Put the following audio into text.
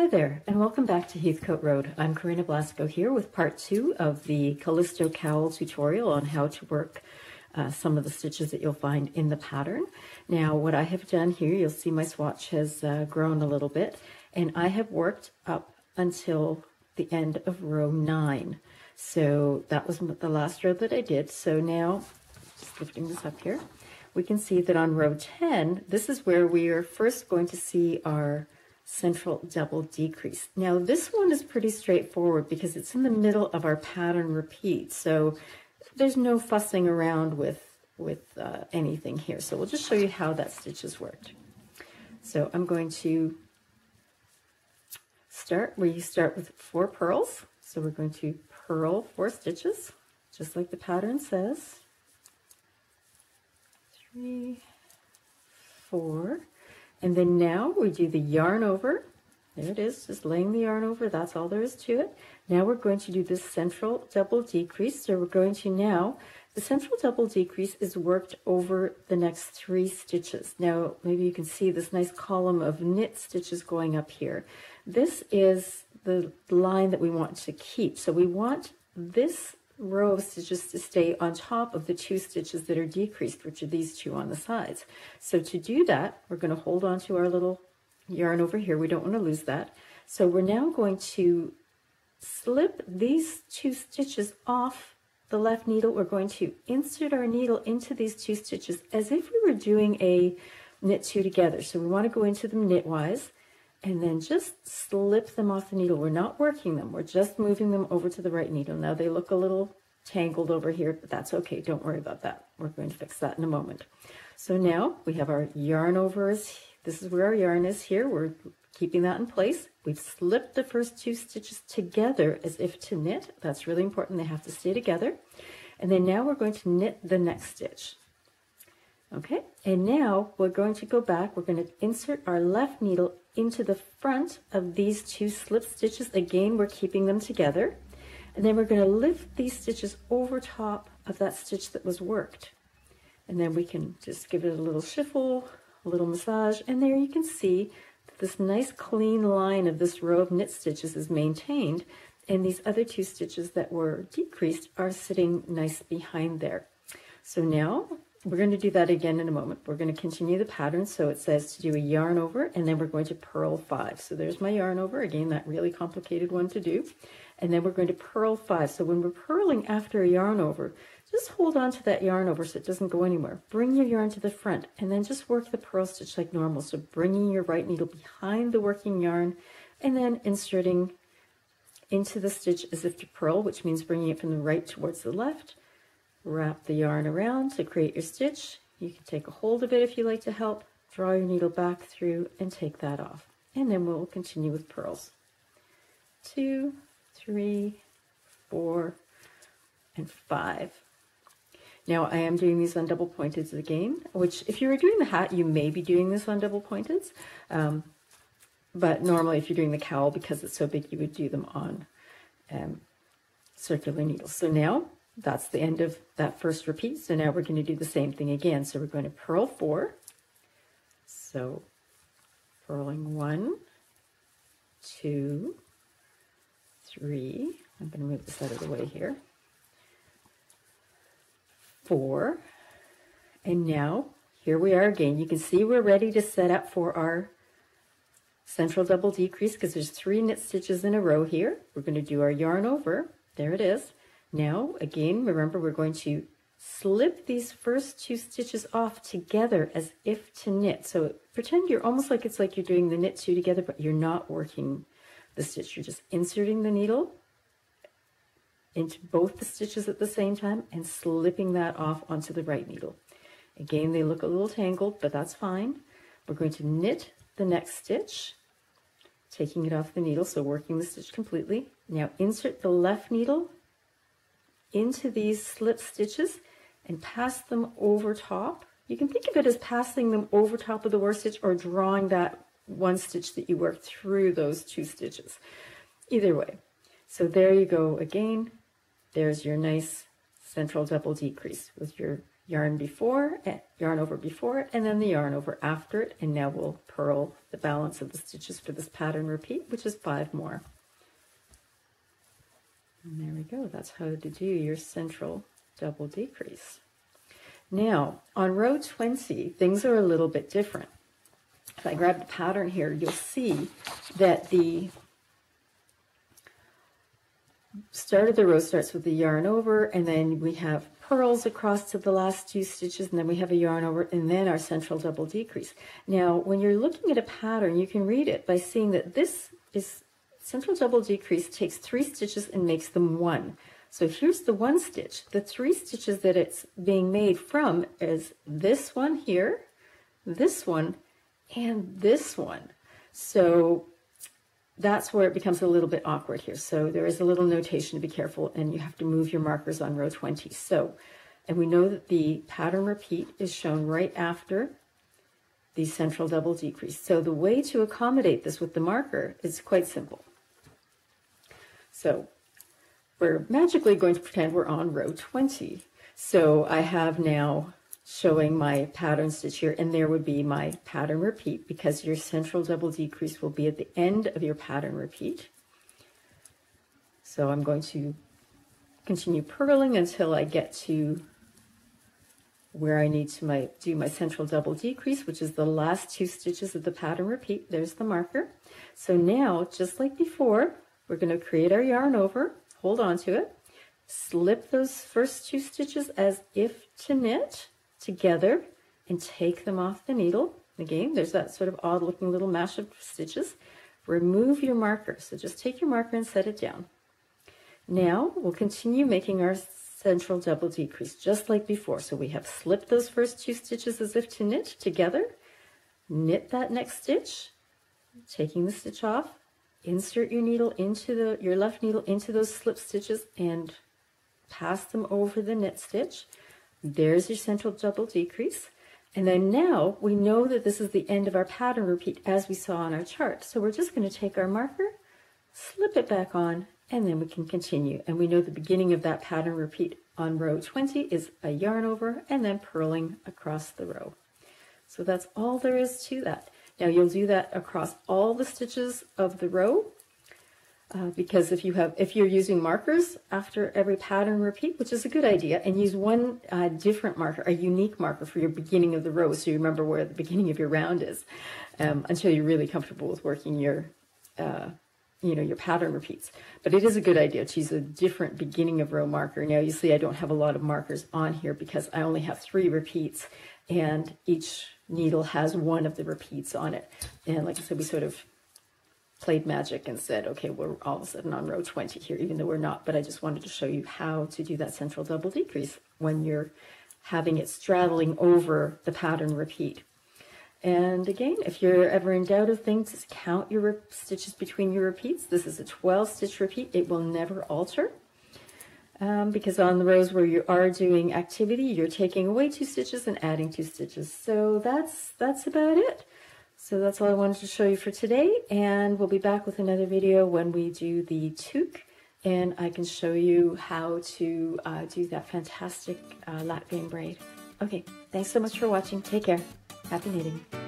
Hi there, and welcome back to Heathcote Road. I'm Coryna Blasko here with part two of the Kallisto Cowl tutorial on how to work uh, some of the stitches that you'll find in the pattern. Now, what I have done here, you'll see my swatch has uh, grown a little bit, and I have worked up until the end of row nine. So that was the last row that I did. So now, just lifting this up here, we can see that on row 10, this is where we are first going to see our central double decrease. Now this one is pretty straightforward because it's in the middle of our pattern repeat. So there's no fussing around with, with uh, anything here. So we'll just show you how that stitch is worked. So I'm going to start where you start with four purls. So we're going to purl four stitches, just like the pattern says. Three, four, and then now we do the yarn over. There it is, just laying the yarn over. That's all there is to it. Now we're going to do this central double decrease. So we're going to now, the central double decrease is worked over the next three stitches. Now, maybe you can see this nice column of knit stitches going up here. This is the line that we want to keep. So we want this row of stitches to stay on top of the two stitches that are decreased, which are these two on the sides. So to do that, we're going to hold on to our little yarn over here. We don't want to lose that. So we're now going to slip these two stitches off the left needle. We're going to insert our needle into these two stitches as if we were doing a knit two together. So we want to go into them knitwise and then just slip them off the needle. We're not working them. We're just moving them over to the right needle. Now they look a little tangled over here, but that's okay. Don't worry about that. We're going to fix that in a moment. So now we have our yarn overs. This is where our yarn is here. We're keeping that in place. We've slipped the first two stitches together as if to knit. That's really important. They have to stay together. And then now we're going to knit the next stitch. Okay, and now we're going to go back. We're going to insert our left needle into the front of these two slip stitches. Again, we're keeping them together. And then we're going to lift these stitches over top of that stitch that was worked. And then we can just give it a little shuffle, a little massage, and there you can see that this nice clean line of this row of knit stitches is maintained, and these other two stitches that were decreased are sitting nice behind there. So now we're going to do that again in a moment. We're going to continue the pattern. So it says to do a yarn over, and then we're going to purl five. So there's my yarn over. Again, that really complicated one to do. And then we're going to purl five. So when we're purling after a yarn over, just hold on to that yarn over so it doesn't go anywhere. Bring your yarn to the front and then just work the purl stitch like normal. So bringing your right needle behind the working yarn and then inserting into the stitch as if to purl, which means bringing it from the right towards the left Wrap the yarn around to create your stitch. You can take a hold of it if you like to help. Draw your needle back through and take that off. And then we'll continue with purls. Two, three, four, and five. Now I am doing these on double pointeds again, which if you were doing the hat, you may be doing this on double pointeds. Um, but normally if you're doing the cowl, because it's so big, you would do them on um, circular needles. So now that's the end of that first repeat. So now we're going to do the same thing again. So we're going to purl four. So purling one, two, three. I'm going to move this out of the way here. Four. And now here we are again. You can see we're ready to set up for our central double decrease because there's three knit stitches in a row here. We're going to do our yarn over. There it is. Now, again, remember we're going to slip these first two stitches off together as if to knit. So pretend you're almost like it's like you're doing the knit two together, but you're not working the stitch. You're just inserting the needle into both the stitches at the same time and slipping that off onto the right needle. Again, they look a little tangled, but that's fine. We're going to knit the next stitch, taking it off the needle, so working the stitch completely. Now insert the left needle into these slip stitches and pass them over top. You can think of it as passing them over top of the worst stitch or drawing that one stitch that you worked through those two stitches. Either way. So there you go again. There's your nice central double decrease with your yarn before, eh, yarn over before it, and then the yarn over after it. And now we'll purl the balance of the stitches for this pattern repeat, which is five more. And there we go. That's how to do your central double decrease. Now, on row 20, things are a little bit different. If I grab the pattern here, you'll see that the start of the row starts with the yarn over, and then we have purls across to the last two stitches, and then we have a yarn over, and then our central double decrease. Now, when you're looking at a pattern, you can read it by seeing that this is central double decrease takes three stitches and makes them one. So here's the one stitch. The three stitches that it's being made from is this one here, this one, and this one. So that's where it becomes a little bit awkward here. So there is a little notation to be careful and you have to move your markers on row 20. So, and we know that the pattern repeat is shown right after the central double decrease. So the way to accommodate this with the marker is quite simple. So we're magically going to pretend we're on row 20. So I have now showing my pattern stitch here and there would be my pattern repeat because your central double decrease will be at the end of your pattern repeat. So I'm going to continue purling until I get to where I need to my, do my central double decrease, which is the last two stitches of the pattern repeat. There's the marker. So now, just like before, we're going to create our yarn over, hold on to it, slip those first two stitches as if to knit, together and take them off the needle. Again, there's that sort of odd looking little mash of stitches. Remove your marker. So just take your marker and set it down. Now we'll continue making our central double decrease just like before. So we have slipped those first two stitches as if to knit together. Knit that next stitch, taking the stitch off, insert your needle into the your left needle into those slip stitches and pass them over the knit stitch. There's your central double decrease. And then now we know that this is the end of our pattern repeat as we saw on our chart. So we're just going to take our marker, slip it back on, and then we can continue. And we know the beginning of that pattern repeat on row 20 is a yarn over and then purling across the row. So that's all there is to that. Now you'll do that across all the stitches of the row uh, because if you have if you're using markers after every pattern repeat which is a good idea and use one uh, different marker a unique marker for your beginning of the row so you remember where the beginning of your round is um, until you're really comfortable with working your uh, you know your pattern repeats but it is a good idea to use a different beginning of row marker now you see I don't have a lot of markers on here because I only have three repeats and each needle has one of the repeats on it and like I said we sort of played magic and said, okay, we're all of a sudden on row 20 here, even though we're not. But I just wanted to show you how to do that central double decrease when you're having it straddling over the pattern repeat. And again, if you're ever in doubt of things, just count your stitches between your repeats. This is a 12 stitch repeat. It will never alter. Um, because on the rows where you are doing activity, you're taking away two stitches and adding two stitches. So that's, that's about it. So that's all I wanted to show you for today, and we'll be back with another video when we do the toque, and I can show you how to uh, do that fantastic uh, Latvian braid. Okay, thanks so much for watching. Take care. Happy knitting.